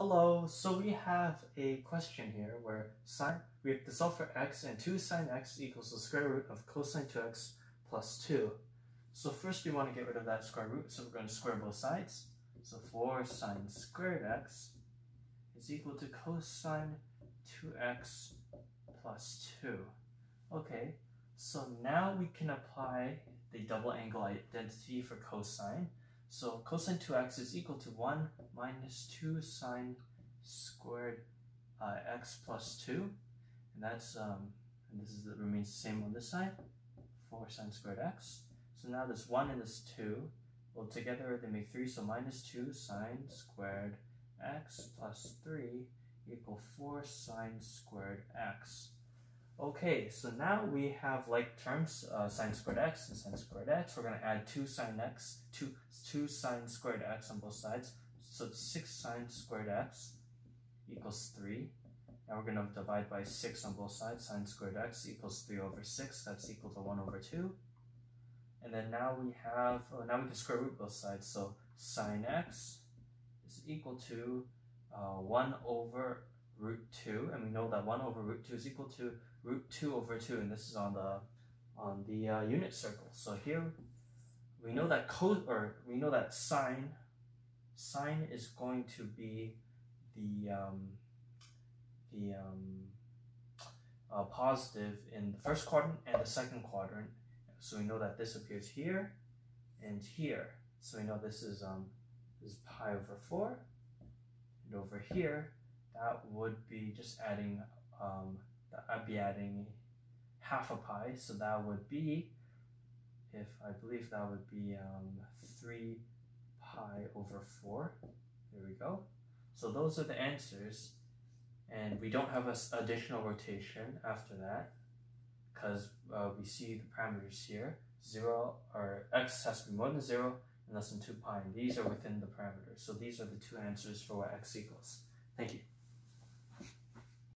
Hello, so we have a question here where sine, we have to solve for x and 2 sine x equals the square root of cosine 2x plus 2. So first we want to get rid of that square root, so we're going to square both sides. So 4 sine squared x is equal to cosine 2x plus 2. Okay, so now we can apply the double angle identity for cosine. So cosine 2x is equal to 1 minus 2 sine squared uh, x plus 2. And that's, um, and this is the, remains the same on this side, 4 sine squared x. So now this 1 and this 2, well together they make 3, so minus 2 sine squared x plus 3 equal 4 sine squared x. Okay, so now we have like terms, uh, sine squared x and sine squared x. We're going to add 2 sine x, 2, 2 sine squared x on both sides. So 6 sine squared x equals 3. Now we're going to divide by 6 on both sides. Sine squared x equals 3 over 6. That's equal to 1 over 2. And then now we have, oh, now we can square root both sides. So sine x is equal to uh, 1 over root 2. And we know that 1 over root 2 is equal to root 2 over 2, and this is on the on the uh, unit circle. So here we know that cos or we know that sine sine is going to be the um, the um, uh, positive in the first quadrant and the second quadrant. So we know that this appears here and here. So we know this is um, this is pi over 4. And over here, that would be just adding um, I'd be adding half a pi, so that would be, if I believe that would be um, 3 pi over 4. There we go. So those are the answers. And we don't have an additional rotation after that because uh, we see the parameters here. 0 or x has to be more than 0 and less than 2 pi. And these are within the parameters. So these are the two answers for what x equals. Thank you.